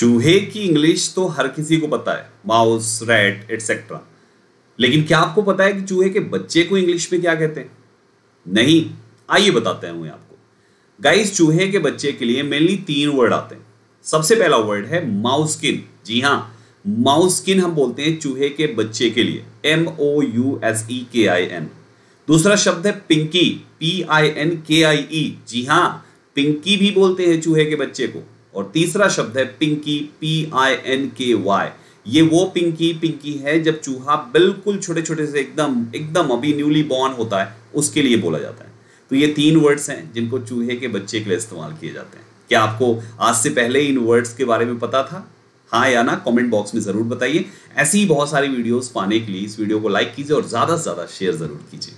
चूहे की इंग्लिश तो हर किसी को पता है माउस रैट एटसेट्रा लेकिन क्या आपको पता है कि चूहे के बच्चे को इंग्लिश में क्या कहते हैं? नहीं। आइए बताते हैं आपको। गाइस चूहे के बच्चे के लिए मेनली तीन वर्ड आते हैं। सबसे पहला वर्ड है माउस्किन जी हाँ माउस्किन हम बोलते हैं चूहे के बच्चे के लिए। M O U S E K I N दूसरा शब्द है पिंकी पी आई एन के आई ई जी हाँ पिंकी भी बोलते हैं चूहे के बच्चे को। और तीसरा शब्द है pinky P I N K Y ये वो पिंकी पिंकी है जब चूहा बिल्कुल छोटे छोटे से एकदम एकदम अभी न्यूली बॉर्न होता है, उसके लिए बोला जाता है। तो ये तीन वर्ड्स हैं जिनको चूहे के बच्चे के लिए इस्तेमाल किए जाते हैं। क्या आपको आज से पहले इन वर्ड्स के बारे में पता था? हाँ या ना कमेंट बॉक्स में ज़रूर बताइए। ऐसी ही बहुत सारी वीडियोस पाने के लिए इस वीडियो को लाइक कीजिए और ज़्यादा से ज़्यादा शेयर ज़रूर कीजिए।